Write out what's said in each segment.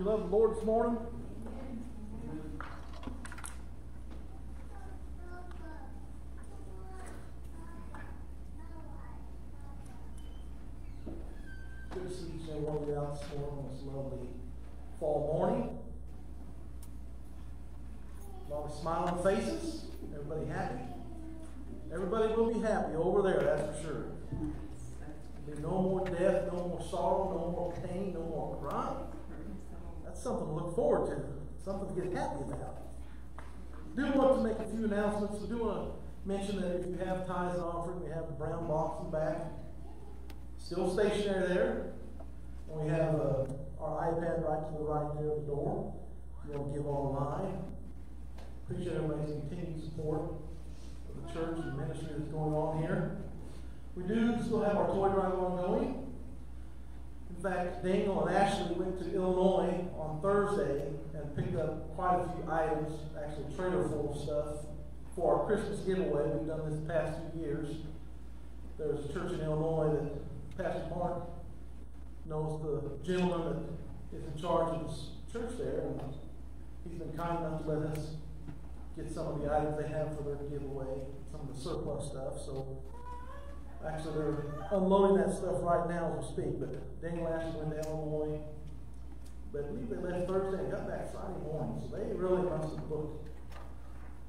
You love the Lord this morning? Good to see each and every one of you out this morning on this lovely fall morning. A lot of smiling faces. Everybody happy? Everybody will be happy over there, that's for sure. There'll no more death, no more sorrow, no more pain, no more crying. That's something to look forward to, something to get happy about. Do want to make a few announcements. Do want to mention that if you have tithes and offering, we have the brown box in the back. Still stationary there. And we have uh, our iPad right to the right at the door. To give online. Appreciate everybody's continued support of the church and ministry that's going on here. We do still have our toy drive ongoing. In fact, Daniel and Ashley went to Illinois on Thursday and picked up quite a few items, actually trailer full of stuff, for our Christmas giveaway. We've done this past few years. There's a church in Illinois that Pastor Mark knows the gentleman that is in charge of this church there, and he's been kind enough to let us get some of the items they have for their giveaway, some of the surplus stuff. So actually, they're unloading that stuff right now as we speak. But Daniel Ashley went to Illinois. But I believe they left Thursday and got back Friday morning, so they really must have booked.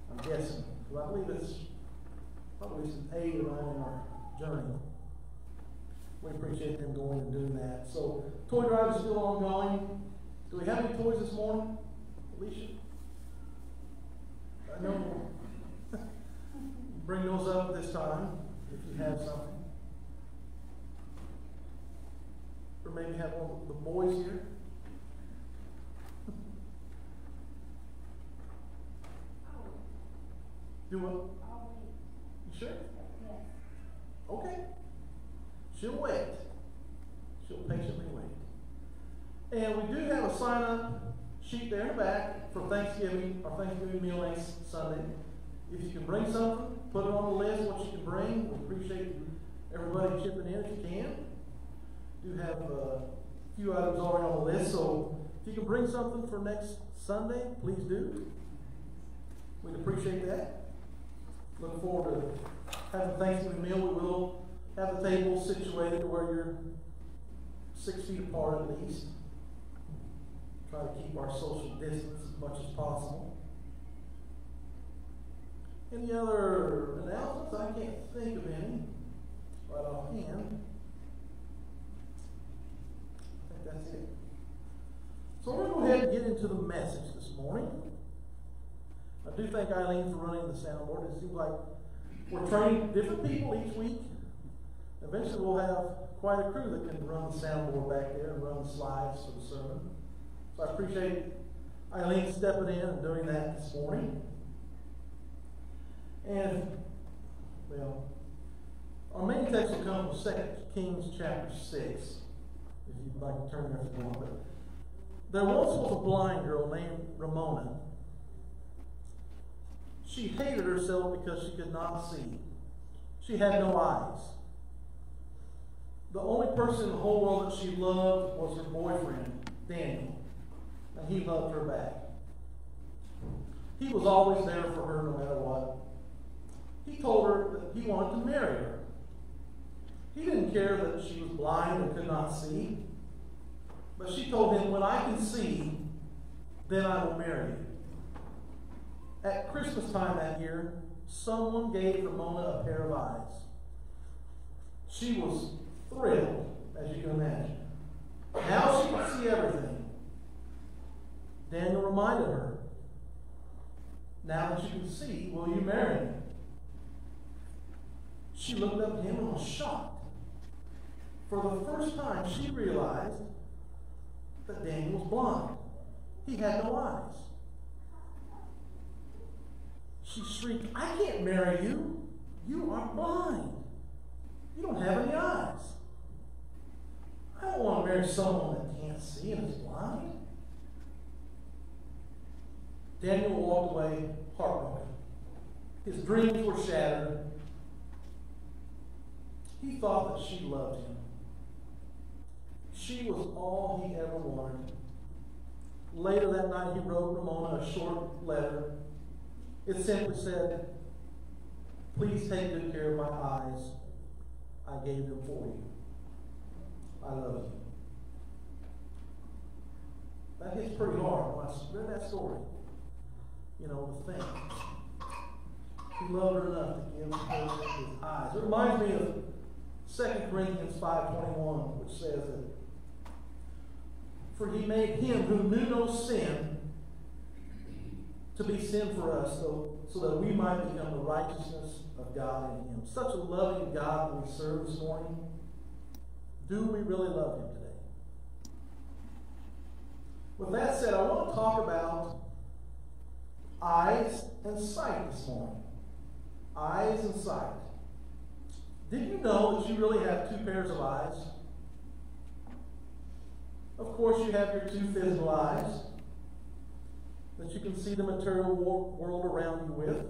I'm guessing. Well, I believe it's probably some nine in our journey. We appreciate them going and doing that. So, toy drive is still ongoing. Do we have any toys this morning, Alicia? Uh, I know. Bring those up this time if you have something. Or maybe have one of the boys here. Do what? You sure? Yes. Okay. She'll wait. She'll patiently wait. And we do have a sign up sheet there in the back for Thanksgiving, our Thanksgiving meal next Sunday. If you can bring something, put it on the list, what you can bring. We appreciate everybody chipping in if you can. Do have a few items already on the list, so if you can bring something for next Sunday, please do. We'd appreciate that. Look forward to having Thanksgiving meal. We will have the table situated where you're six feet apart at least. Try to keep our social distance as much as possible. Any other announcements? I can't think of any right offhand. I think that's it. So we're going to go ahead and get into the message this morning. I do thank Eileen for running the soundboard. It seems like we're training different people each week. Eventually, we'll have quite a crew that can run the soundboard back there and run the slides for the sermon. So I appreciate Eileen stepping in and doing that this morning. And, well, our main text will come from 2 Kings chapter 6, if you'd like to turn there for a moment. There once was a blind girl named Ramona. She hated herself because she could not see. She had no eyes. The only person in the whole world that she loved was her boyfriend, Daniel. And he loved her back. He was always there for her no matter what. He told her that he wanted to marry her. He didn't care that she was blind and could not see. But she told him, When I can see, then I will marry you. At Christmas time that year, someone gave Ramona a pair of eyes. She was thrilled, as you can imagine. Now she could see everything. Daniel reminded her, Now that you can see, will you marry me? She looked up at him and was shocked. For the first time, she realized that Daniel was blind. He had no eyes. She shrieked, I can't marry you. You are blind. You don't have any eyes. I don't want to marry someone that can't see and is blind. Daniel walked away heartbroken. His dreams were shattered. He thought that she loved him. She was all he ever wanted. later that night, he wrote Ramona a short letter. It simply said, Please take good care of my eyes. I gave them for you. I love you. That hits pretty hard when I read that story. You know, the thing. He loved her enough to give her his eyes. It reminds me of 2 Corinthians 5.21, which says that For he made him who knew no sin to be sin for us, so, so that we might become the righteousness of God in him. Such a loving God we serve this morning. Do we really love him today? With that said, I want to talk about eyes and sight this morning. Eyes and sight. Did you know that you really have two pairs of eyes? Of course, you have your two physical eyes that you can see the material world around you with.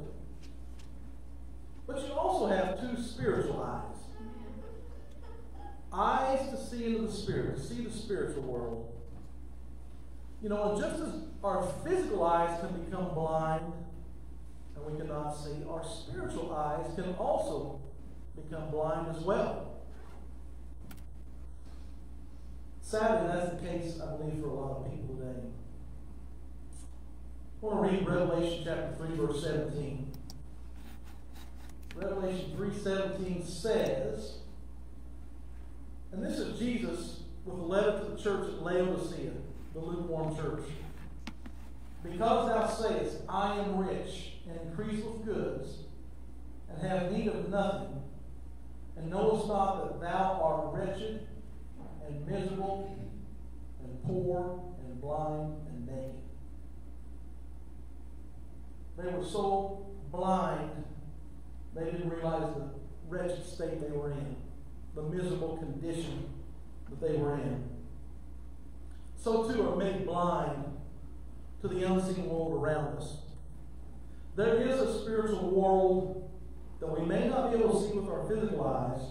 But you also have two spiritual eyes. Eyes to see into the spirit, to see the spiritual world. You know, just as our physical eyes can become blind and we cannot see, our spiritual eyes can also become blind as well. Sadly, that's the case, I believe, for a lot of people today. I want to read Revelation chapter 3, verse 17. Revelation 3.17 says, and this is Jesus with a letter to the church at Laodicea the lukewarm church. Because thou sayest, I am rich, and increase with goods, and have need of nothing, and knowest not that thou art wretched, and miserable, and poor, and blind, and naked. They were so blind, they didn't realize the wretched state they were in, the miserable condition that they were in so too are made blind to the unseen world around us. There is a spiritual world that we may not be able to see with our physical eyes,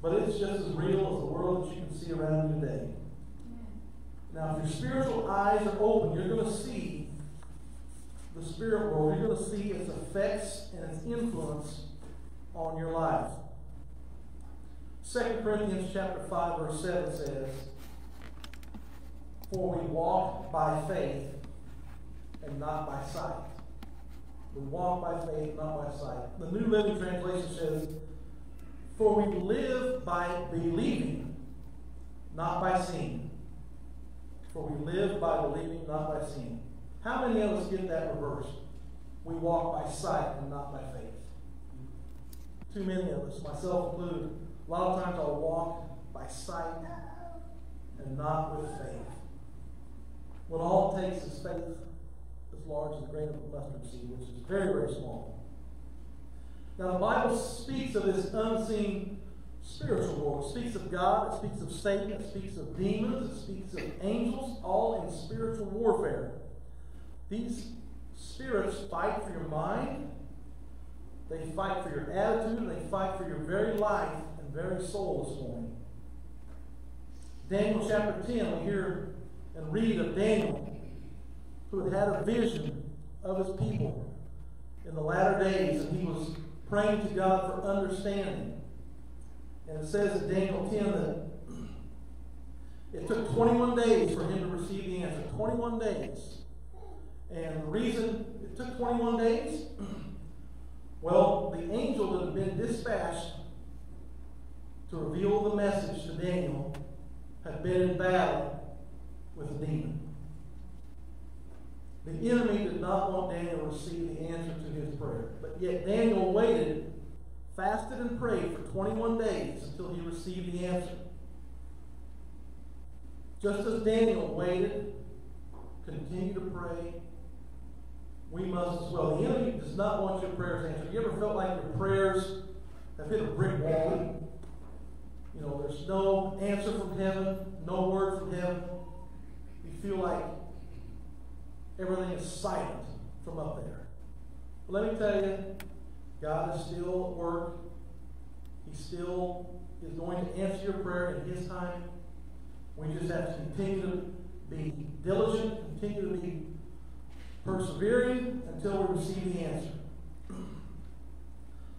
but it's just as real as the world that you can see around you today. Now, if your spiritual eyes are open, you're going to see the spirit world. You're going to see its effects and its influence on your life. 2 Corinthians chapter 5, verse 7 says, for we walk by faith and not by sight. We walk by faith, not by sight. The New Living Translation says, For we live by believing, not by seeing. For we live by believing, not by seeing. How many of us get that reversed? We walk by sight and not by faith. Too many of us, myself included. A lot of times I'll walk by sight and not with faith. What all it takes is faith large as a grain of mustard seed, which is very, very small. Now, the Bible speaks of this unseen spiritual world. It speaks of God, it speaks of Satan, it speaks of demons, it speaks of angels, all in spiritual warfare. These spirits fight for your mind, they fight for your attitude, they fight for your very life and very soul this morning. Daniel chapter 10, we hear and read of Daniel, who had had a vision of his people in the latter days, and he was praying to God for understanding. And it says in Daniel 10 that it took 21 days for him to receive the answer. 21 days. And the reason it took 21 days, well, the angel that had been dispatched to reveal the message to Daniel had been in battle with a demon. The enemy did not want Daniel to receive the answer to his prayer. But yet Daniel waited, fasted and prayed for 21 days until he received the answer. Just as Daniel waited, continued to pray, we must as well. The enemy does not want your prayers answered. You ever felt like your prayers have hit a brick wall? You know, there's no answer from heaven, no word from heaven You feel like everything is silent from up there. But let me tell you, God is still at work. He still is going to answer your prayer in His time. We just have to continue to be diligent, continue to be persevering until we receive the answer.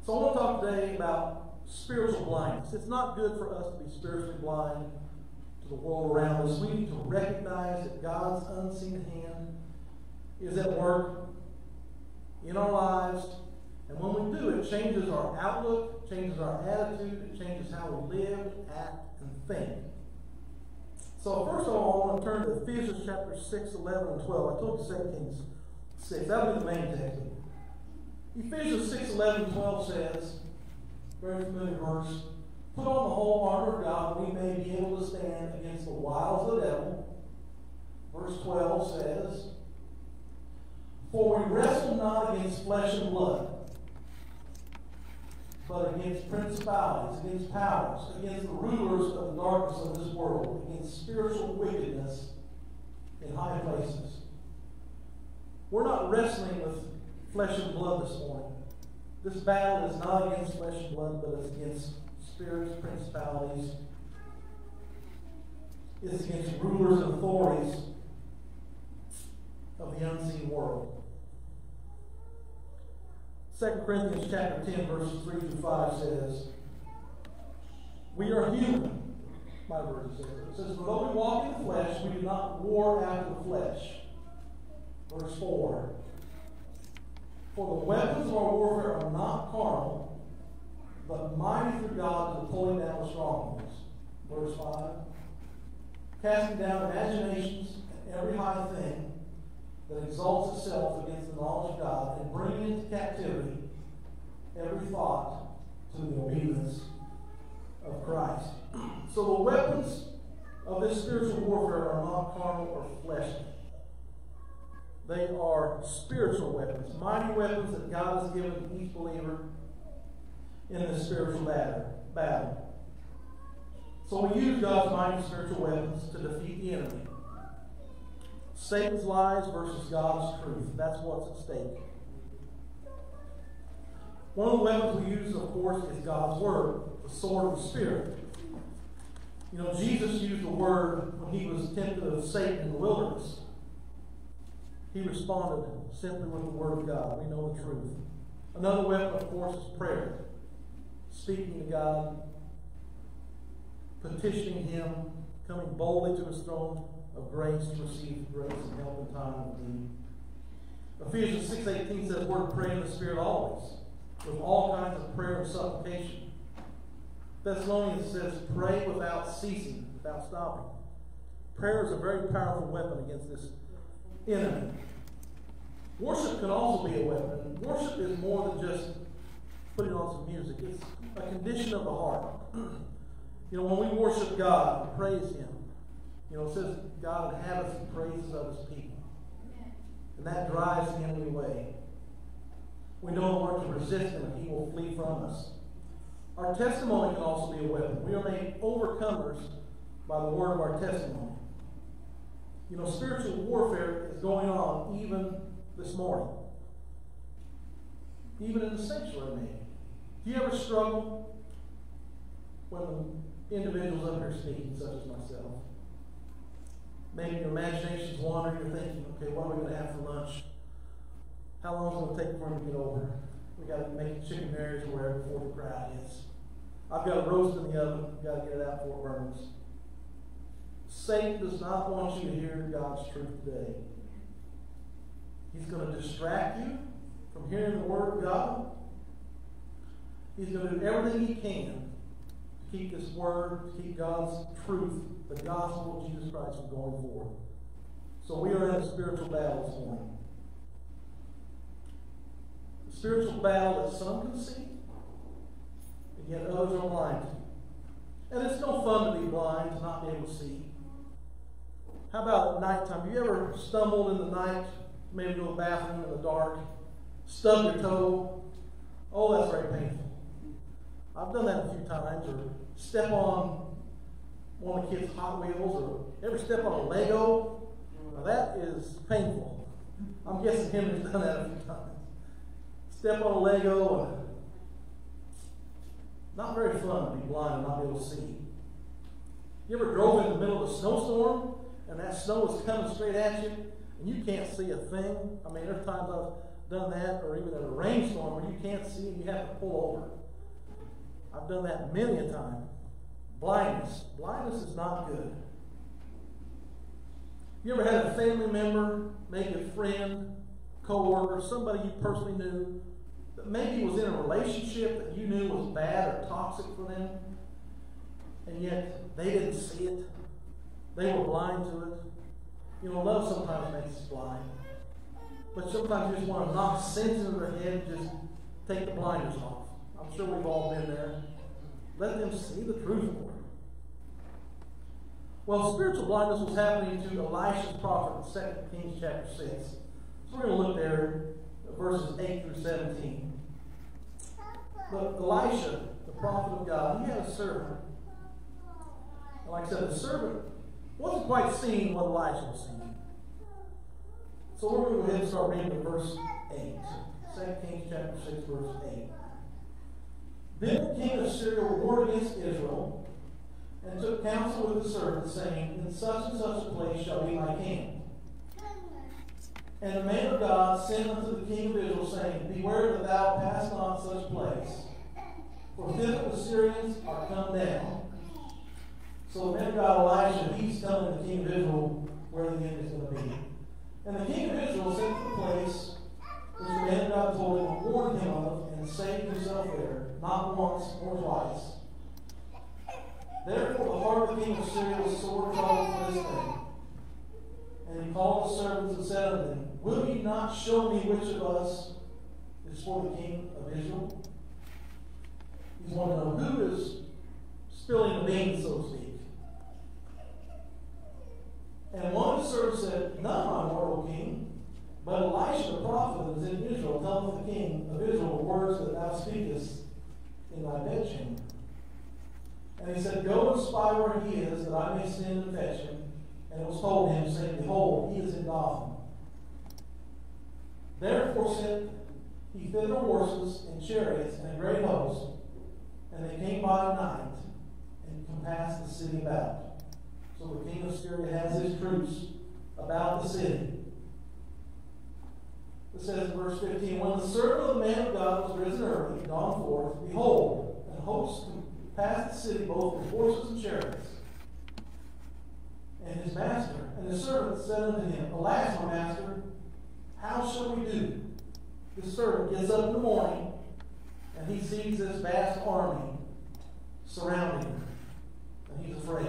So I want to talk today about spiritual blindness. It's not good for us to be spiritually blind to the world around us. We need to recognize that God's unseen hand is at work in our lives. And when we do, it changes our outlook, changes our attitude, it changes how we live, act, and think. So first of all, I want to turn to Ephesians chapter 6, 11, and 12. I told you 2 Kings 6. That'll be the main text. Ephesians 6, 11, 12 says, very familiar verse, Put on the whole armor of God that we may be able to stand against the wiles of the devil. Verse 12 says, For we wrestle not against flesh and blood, but against principalities, against powers, against the rulers of the darkness of this world, against spiritual wickedness in high places. We're not wrestling with flesh and blood this morning. This battle is not against flesh and blood, but it's against spirits, principalities. It's against rulers and authorities of the unseen world. 2 Corinthians chapter 10, verses 3 through 5 says, We are human, my verse says. It says, though we walk in the flesh, we do not war after the flesh. Verse 4. For the weapons of our warfare are not carnal, but mighty through God to the pulling down of strongholds. Verse 5. Casting down imaginations and every high thing that exalts itself against the knowledge of God and bringing into captivity every thought to the obedience of Christ. So the weapons of this spiritual warfare are not carnal or fleshly. They are spiritual weapons, mighty weapons that God has given to each believer in this spiritual battle. So we use God's mighty spiritual weapons to defeat the enemy. Satan's lies versus God's truth. That's what's at stake. One of the weapons we use, of course, is God's Word, the sword of the Spirit. You know, Jesus used the Word when he was tempted of Satan in the wilderness. He responded simply with the Word of God. We know the truth. Another weapon, of course, is prayer. Speaking to God, petitioning Him, coming boldly to His throne of grace to receive grace and help in time of need. Ephesians 6.18 says we're to pray in the Spirit always, with all kinds of prayer and supplication. Thessalonians says pray without ceasing, without stopping. Prayer is a very powerful weapon against this enemy. Worship can also be a weapon. Worship is more than just putting on some music. It's a condition of the heart. you know, when we worship God praise Him, you know, it says God inhabits the praises of his people. And that drives the enemy away. We know we're to resist him and he will flee from us. Our testimony can also be a weapon. We are made overcomers by the word of our testimony. You know, spiritual warfare is going on even this morning. Even in the sanctuary, maybe. Do you ever struggle when the individuals up here speaking, such as myself? Maybe your imagination's wandering. You're thinking, okay, what are we going to have for lunch? How long is it going to take for him to get over? We got to make Chicken Mary's or wherever before the crowd is. I've got a roast in the oven. We've got to get it out before it burns. Satan does not want you to hear God's truth today. He's going to distract you from hearing the Word of God. He's going to do everything he can keep this Word, keep God's truth the gospel of Jesus Christ from going forward. So we are in a spiritual battle this morning. Spiritual battle that some can see, and yet others are blind. And it's no fun to be blind, to not be able to see. How about at nighttime? Have you ever stumbled in the night, maybe to a bathroom in the dark, stubbed your toe? Oh, that's very painful. I've done that a few times, or step on one of the kids' Hot Wheels or ever step on a Lego, now that is painful. I'm guessing him has done that a few times. Step on a Lego and not very fun to be blind and not be able to see. You ever drove in the middle of a snowstorm and that snow is coming straight at you, and you can't see a thing. I mean, there's times I've done that, or even in a rainstorm where you can't see and you have to pull over. I've done that many a time. Blindness. Blindness is not good. You ever had a family member, maybe a friend, co-worker, somebody you personally knew, that maybe was in a relationship that you knew was bad or toxic for them, and yet they didn't see it? They were blind to it. You know, love sometimes makes us blind. But sometimes you just want to knock sense into their head and just take the blinders off. I'm sure we've all been there. Let them see the truth it. Well, spiritual blindness was happening to Elisha's prophet in 2 Kings chapter 6. So we're going to look there verses 8 through 17. But Elisha, the prophet of God, he had a servant. And like I said, the servant wasn't quite seeing what Elisha was seeing. So we're going to go ahead and start reading at verse 8. 2 Kings chapter 6, verse 8. Then the king of Syria warred against Israel and took counsel with the servants, saying, In such and such a place shall be my king. And the man of God sent unto the king of Israel, saying, Beware that thou pass not such place, for thither the Syrians are come down. So the man of God Elisha, he's telling the king of Israel where the end is going to be. And the king of Israel sent to the place which the man of God told him and warned him of, and saved himself there, not once or twice. Therefore the heart of the king of Syria was sore troubled for this thing. And he called the servants and said unto them, Will ye not show me which of us is for the king of Israel? He's wanting to know who is spilling the beans, so to speak. And one of the servants said, None, my lord, king. But Elisha the prophet that is in Israel telleth the king of Israel the words that thou speakest in thy bedchamber. And he said, Go and spy where he is, that I may send and fetch him. And it was told him, saying, Behold, he is in Dothan. Therefore sent he thither horses and chariots and a great host, and they came by night and compassed the city about. So the king of Syria has his troops about the city. It says in verse 15, When the servant of the man of God was risen early, gone forth, behold, an host passed the city both with horses and chariots. And his master and his servant said unto him, Alas, my master, how shall we do? The servant gets up in the morning, and he sees this vast army surrounding him, and he's afraid.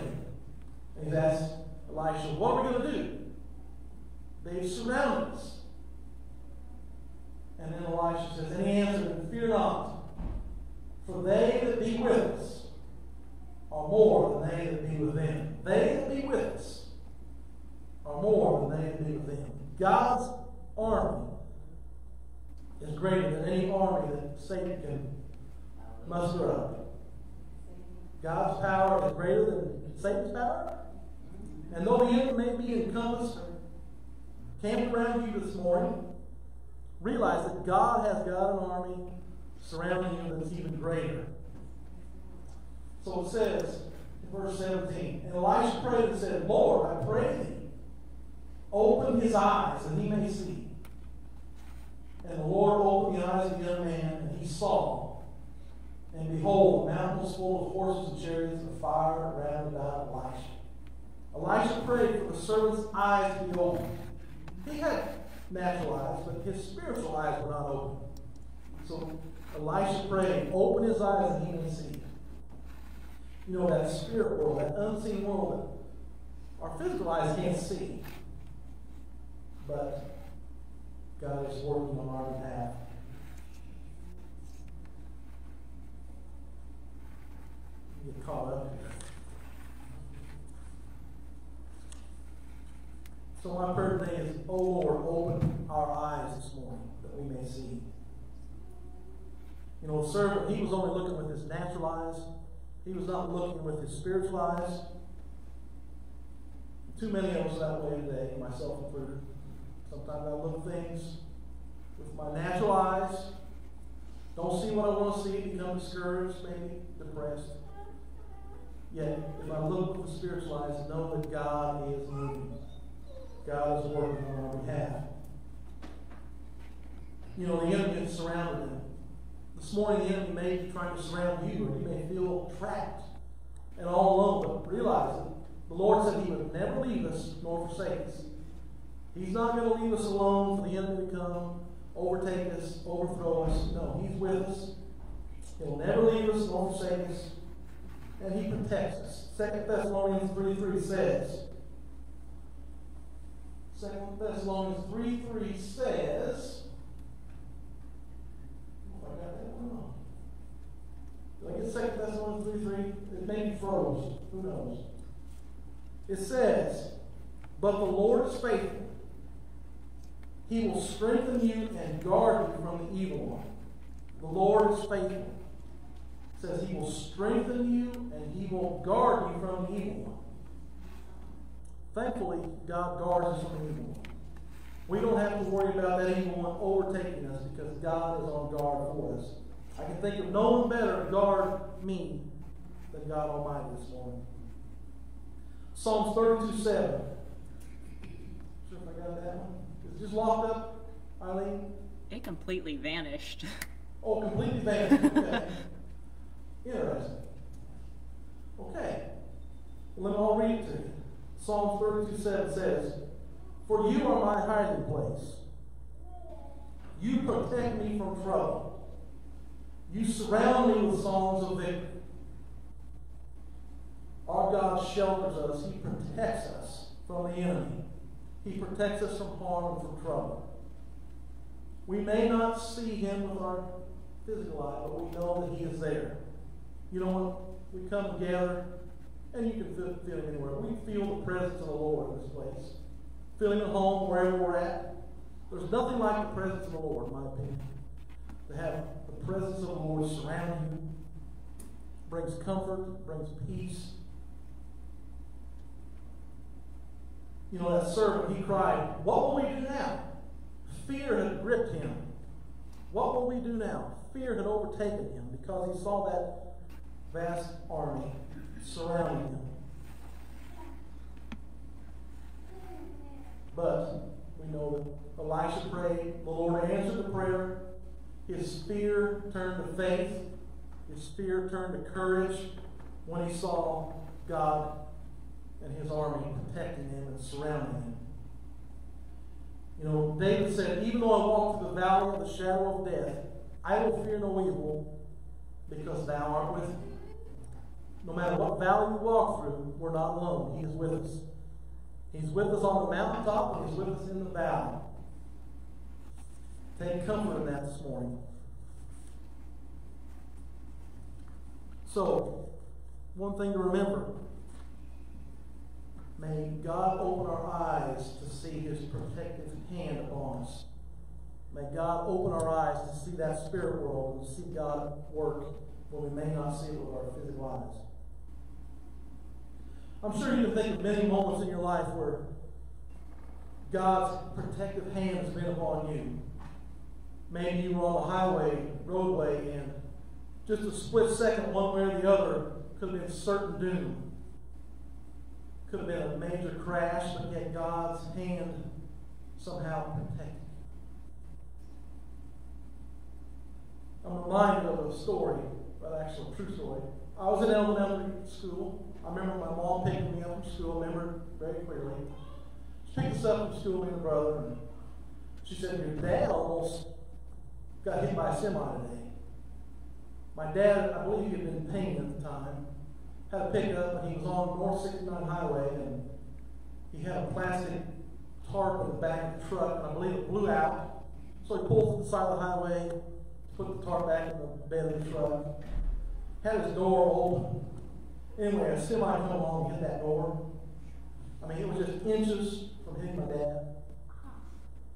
And he asks Elisha, What are we going to do? They've surrounded us. And then Elisha says, And he answered, Fear not, for they that be with us are more than they that be with them. They that be with us are more than they that be with them. God's army is greater than any army that Satan can muster up. God's power is greater than Satan's power. And though the enemy may be encompassed, camped around you this morning, realize that God has got an army surrounding you that's even greater. So it says in verse 17, and Elisha prayed and said, Lord, I pray thee, open his eyes that he may see. And the Lord opened the eyes of the young man, and he saw. And behold, the mountain was full of horses and chariots of fire round about Elisha. Elisha prayed for the servant's eyes to be opened. He had natural eyes, but his spiritual eyes were not open. So Elisha prayed, open his eyes and he may see. You know, that spirit world, that unseen world that our physical eyes can't see. But God is working on our behalf. You get caught up here. So my prayer today is, oh Lord, open our eyes this morning that we may see. You know, servant, he was only looking with his natural eyes. He was not looking with his spiritual eyes. Too many of us that way today, myself included. Sometimes I look things with my natural eyes. Don't see what I want to see, become discouraged, maybe depressed. Yet, if I look with the spiritual eyes, know that God is moving. God is working on our behalf. You know, the enemy has surrounded them. This morning, the enemy may be trying to surround you, or you may feel trapped and all alone, but realize that the Lord said He would never leave us nor forsake us. He's not going to leave us alone for the enemy to come, overtake us, overthrow us. No, He's with us. He'll never leave us nor forsake us. And He protects us. 2 Thessalonians 3 3 says, 2 Thessalonians 3 3 says, oh, I got that one wrong. Did I get 2 Thessalonians 3 3? It may be froze. Who knows? It says, But the Lord is faithful. He will strengthen you and guard you from the evil one. The Lord is faithful. It says he will strengthen you and he will guard you from the evil one. Thankfully, God guards us from evil. We don't have to worry about that evil one overtaking us because God is on guard for us. I can think of no one better to guard me than God Almighty this morning. Psalms 32 7. Sure if I got that one. Is it just locked up, Eileen? It completely vanished. Oh, completely vanished. Okay. Interesting. Okay. Well, let me all read it to you. Psalms 32 7 says, For you are my hiding place. You protect me from trouble. You surround me with songs of victory. Our God shelters us. He protects us from the enemy. He protects us from harm and from trouble. We may not see him with our physical eye, but we know that he is there. You know what? We come together, and you can feel, feel him anywhere. We feel the presence of the Lord in this place. Feeling at home wherever we're at. There's nothing like the presence of the Lord, in my opinion. To have the presence of the Lord surround you brings comfort, brings peace. You know, that servant, he cried, What will we do now? Fear had gripped him. What will we do now? Fear had overtaken him because he saw that vast army surrounding him. But we know that Elisha prayed, the Lord answered the prayer. His fear turned to faith, his fear turned to courage when he saw God and his army protecting him and surrounding him. You know, David said, Even though I walk through the valley of the shadow of death, I will fear no evil because thou art with me. No matter what valley we walk through, we're not alone. He is with us. He's with us on the mountaintop and He's with us in the valley. Take comfort in that this morning. So, one thing to remember may God open our eyes to see His protective hand upon us. May God open our eyes to see that spirit world and see God work when we may not see it with our physical eyes. I'm sure you can think of many moments in your life where God's protective hand has been upon you. Maybe you were on the highway, roadway, and just a split second, one way or the other, could have been certain doom. Could have been a major crash, but yet God's hand somehow protected you. I'm reminded of a story, well, actually a true story. I was in elementary school. I remember my mom picking me up from school. I remember very clearly. She picked us up from school, me and brother, and she said, Your dad almost got hit by a semi today. My dad, I believe he had been in pain at the time, had a pickup, and he was on North 69 Highway, and he had a plastic tarp in the back of the truck, and I believe it blew out. So he pulled to the side of the highway, put the tarp back in the bed of the truck, had his door open. Anyway, a semi come along and hit that door. I mean, it was just inches from hitting my dad.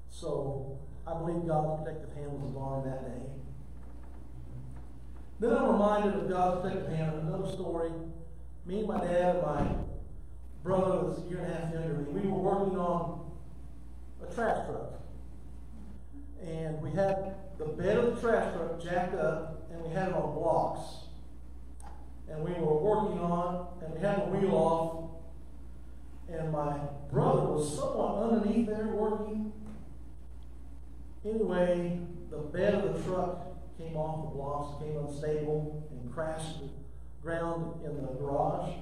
So I believe God's protective hand was him that day. Then I'm reminded of God's protective hand in another story. Me and my dad my brother was a year and a half younger than me. We were working on a trash truck. And we had the bed of the trash truck jacked up and we had it on blocks and we were working on, and we had the wheel off, and my brother was somewhat underneath there working. Anyway, the bed of the truck came off the blocks, came unstable, and crashed the ground in the garage.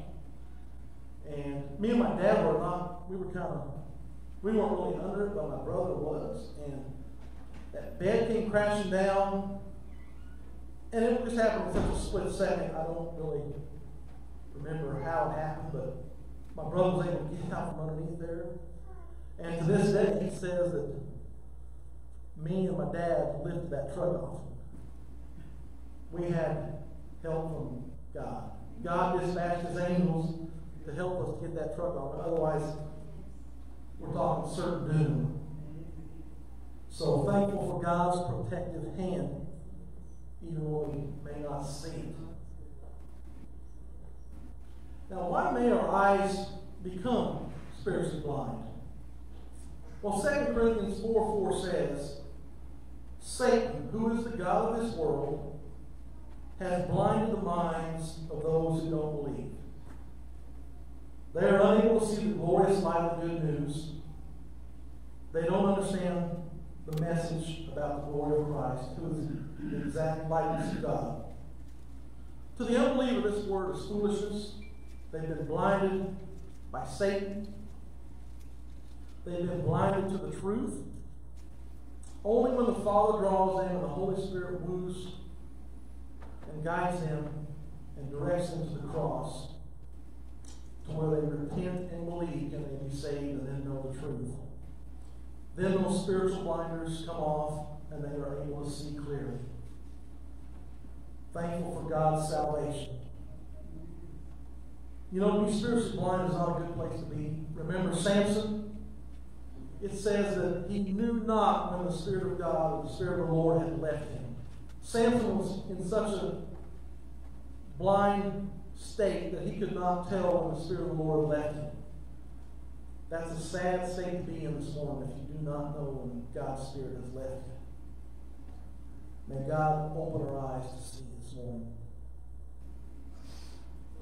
And me and my dad were not, we were kind of, we weren't really under it, but my brother was. And that bed came crashing down. And it just happened in a split second. I don't really remember how it happened, but my brother was able to get out from underneath there. And to this day, he says that me and my dad lifted that truck off. We had help from God. God dispatched his angels to help us get that truck off. Otherwise, we're talking certain doom. So thankful for God's protective hand, even when we may not see it. Now, why may our eyes become spiritually blind? Well, 2 Corinthians 4 4 says, Satan, who is the God of this world, has blinded the minds of those who don't believe. They are unable to see the glorious light of good news. They don't understand the message about the glory of Christ, who is the exact likeness of God. To the unbeliever, this word is foolishness. They've been blinded by Satan. They've been blinded to the truth. Only when the Father draws them and the Holy Spirit woos and guides them and directs them to the cross to where they repent and believe can they be saved and then know the truth. Then those spiritual blinders come off and they are able to see clearly. Thankful for God's salvation. You know, to be spiritually blind is not a good place to be. Remember Samson? It says that he knew not when the Spirit of God or the Spirit of the Lord had left him. Samson was in such a blind state that he could not tell when the Spirit of the Lord left him. That's a sad state to be in this morning if you do not know when God's Spirit has left you. May God open our eyes to see this morning.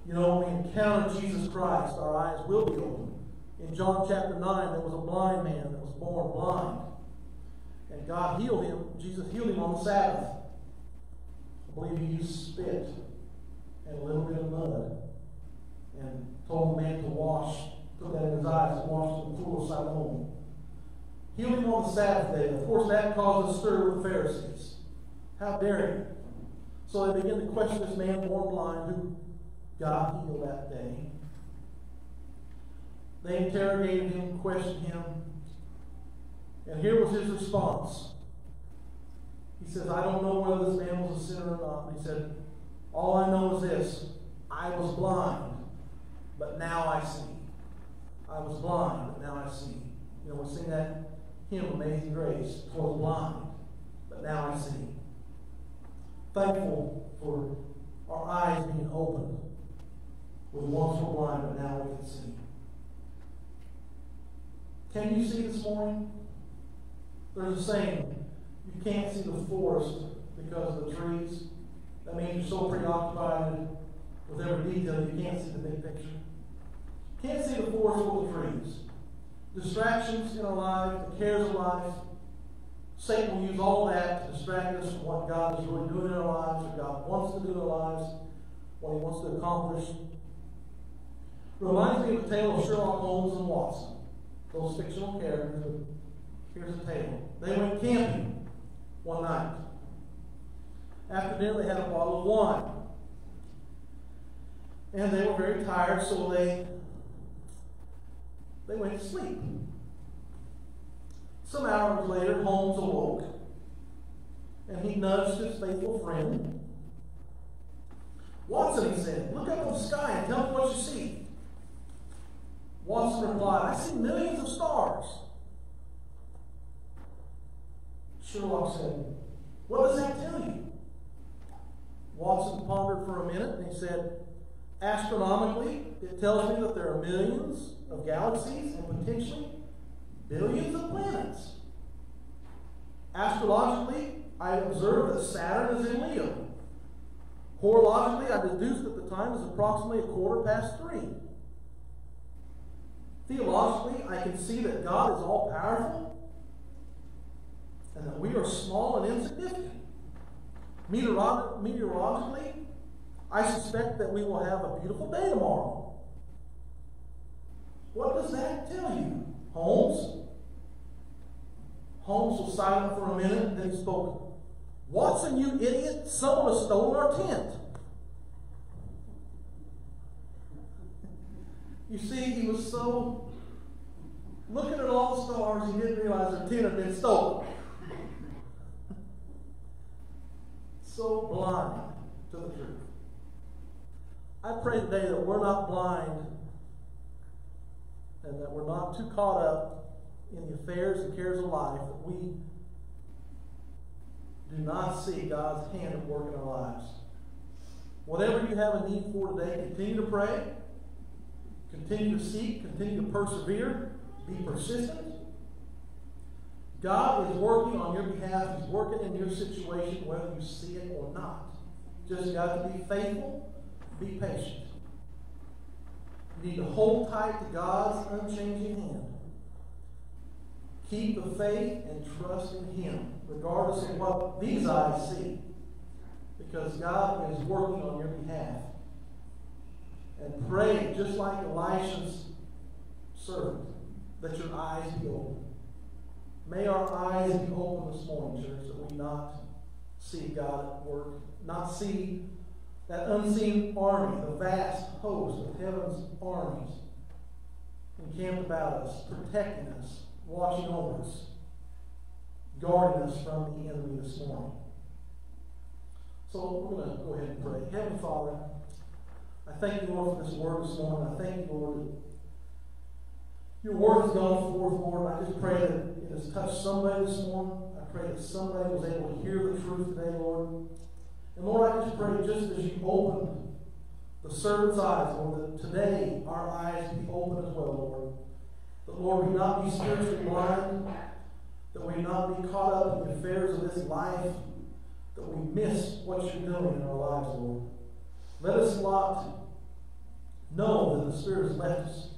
You know, when we encounter Jesus Christ, our eyes will be opened. In John chapter 9, there was a blind man that was born blind. And God healed him. Jesus healed him on the Sabbath. I believe he used spit and a little bit of mud and told the man to wash, put that in his eyes, the pool of Siloam. Healed him on the Sabbath day. Of course, that caused a stir with the Pharisees. How dare he? So they begin to question this man born blind who God healed that day. They interrogated him, questioned him, and here was his response. He says, I don't know whether this man was a sinner or not. He said, All I know is this I was blind, but now I see. I was blind, but now I see. You know, we sing that hymn, Amazing Grace. I was blind, but now I see. Thankful for our eyes being opened. We once were blind, but now we can see. Can you see this morning? There's a saying, you can't see the forest because of the trees. That means you're so preoccupied with every detail you can't see the big picture. Can't see the forest for the trees. Distractions in our life, the cares of life. Satan will use all that to distract us from what God is really doing in our lives, what God wants to do in our lives, what He wants to accomplish. Reminds me of the tale of Sherlock Holmes and Watson those fictional characters. Here's the tale. They went camping one night. After dinner, they had a bottle of wine. And they were very tired, so they they went to sleep. Some hours later, Holmes awoke, and he nudged his faithful friend. Watson, he said, look up in the sky and tell me what you see. Watson replied, I see millions of stars. Sherlock said, What does that tell you? Watson pondered for a minute and he said, Astronomically, it tells me that there are millions of galaxies and potentially billions of planets. Astrologically, I observe that Saturn is in Leo. Horologically, I deduced that the time is approximately a quarter past three. Theologically, I can see that God is all powerful and that we are small and insignificant. Meteorologically, I suspect that we will have a beautiful day tomorrow. What does that tell you, Holmes? Holmes was silent for a minute, then he spoke. Watson, you idiot, someone has stolen our tent. You see, he was so looking at all the stars, he didn't realize the tent had been stolen. so blind to the truth. I pray today that we're not blind and that we're not too caught up in the affairs and cares of life that we do not see God's hand at work in our lives. Whatever you have a need for today, continue to pray, continue to seek, continue to persevere, be persistent. God is working on your behalf. He's working in your situation, whether you see it or not. Just got to be faithful, be patient. Need to hold tight to God's unchanging hand. Keep the faith and trust in Him, regardless of what these eyes see, because God is working on your behalf. And pray, just like Elisha's servant, that your eyes be open. May our eyes be open this morning, church, that we not see God at work, not see that unseen army, the vast host of heaven's armies encamped about us, protecting us, watching over us, guarding us from the enemy this morning. So we're going to go ahead and pray. Heavenly Father, I thank you, Lord, for this word this morning. I thank you, Lord, your word has gone forth, Lord. I just pray that it has touched somebody this morning. I pray that somebody was able to hear the truth today, Lord. And Lord, I just pray just as you opened the servant's eyes, Lord, that today our eyes be open as well, Lord. That, Lord, we not be spiritually blind, that we not be caught up in the affairs of this life, that we miss what you're doing in our lives, Lord. Let us not know that the Spirit has left us.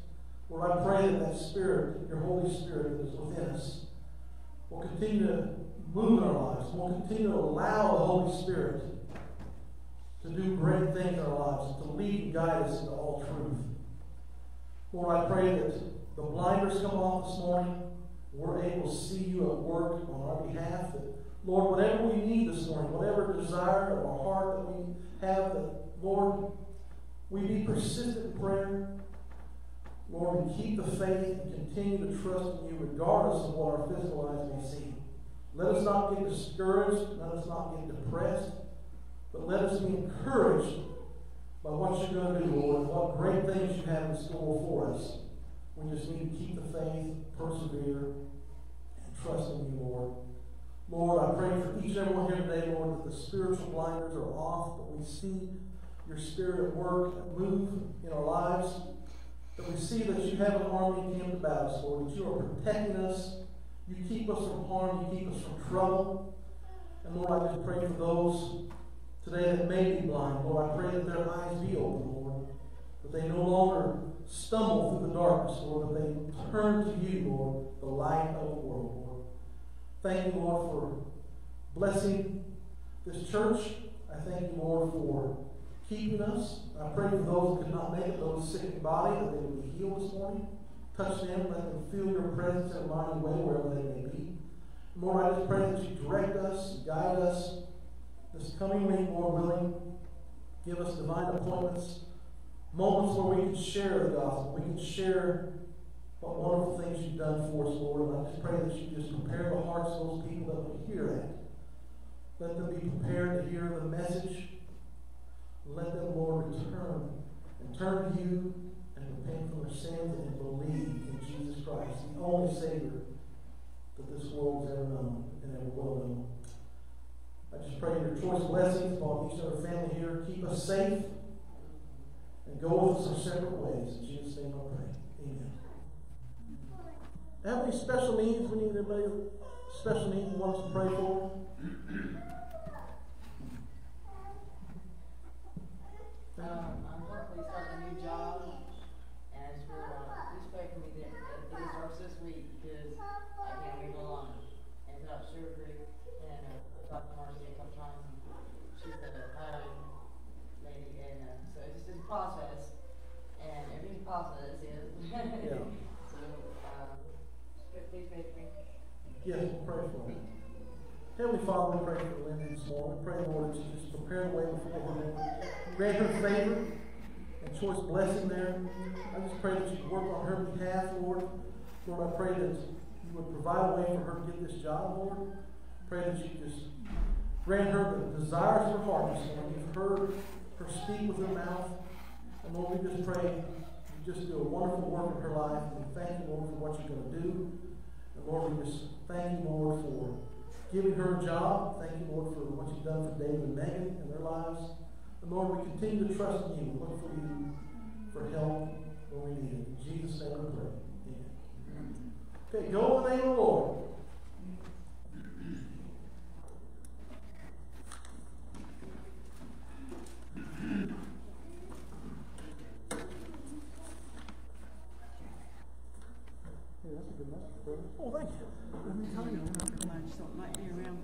Lord, I pray that that Spirit, your Holy Spirit that is within us, will continue to move in our lives. We'll continue to allow the Holy Spirit to do great things in our lives, to lead and guide us into all truth. Lord, I pray that the blinders come off this morning. We're able to see you at work on our behalf. That, Lord, whatever we need this morning, whatever desire of our heart that we have, that, Lord, we be persistent in prayer. Lord, we keep the faith and continue to trust in you regardless of what our physical eyes may see. Let us not get discouraged. Let us not get depressed. But let us be encouraged by what you're going to do, Lord, what great things you have in store for us. We just need to keep the faith, persevere, and trust in you, Lord. Lord, I pray for each and everyone here today, Lord, that the spiritual blinders are off, that we see your spirit at work and move in our lives, that we see that you have an army camped about us, Lord, that you are protecting us. You keep us from harm, you keep us from trouble. And Lord, I just pray for those today that may be blind. Lord, I pray that their eyes be open, Lord, that they no longer stumble through the darkness, Lord, that they turn to you, Lord, the light of the world, Lord. Thank you, Lord, for blessing this church. I thank you, Lord, for keeping us. I pray for those who could not make it, those sick in body, that they would be healed this morning. Touch them, let them feel your presence in a mighty way wherever they may be. Lord, I just pray that you direct us, guide us this coming week, Lord willing. Give us divine appointments, moments where we can share the gospel, we can share what wonderful things you've done for us, Lord. And I just pray that you just prepare the hearts of those people that will hear that. Let them be prepared to hear the message. Let them, Lord, return and turn to you and repent from their sins and believe in Jesus Christ, the only Savior that this world has ever known and ever will know. I just pray your choice blessings upon each every family here. Keep us safe and go with us our separate ways. In Jesus' name I pray. Amen. Have any special needs? We need anybody special needs wants to pray for? Um, I'm currently starting a new job, and it's uh, for this week, because I can't. And and, I talked to Marcy a couple times, and she's the hiring lady, and, uh, so it's just a process, and everything's process is. Yeah. So, um, please pray for me. Yes, we'll pray for them. Heavenly Father, we pray for Linda this morning. We pray, Lord, that you just prepare the way before her. Grant her favor and choice blessing there. I just pray that you work on her behalf, Lord. Lord, I pray that you would provide a way for her to get this job, Lord. Pray that you just grant her the desires of her heart this. You've heard her speak with her mouth. And Lord, we just pray you just do a wonderful work in her life. And we thank you, Lord, for what you're going to do. And Lord, we just thank you, Lord, for giving her a job. Thank you, Lord, for what you've done for David and Megan and their lives. And Lord, we continue to trust in you. We look for you for help when we need it. In Jesus' name we pray. Amen. Okay, go in the name of the Lord. Hey, that's a good message, brother. Oh, thank you. You, I like being around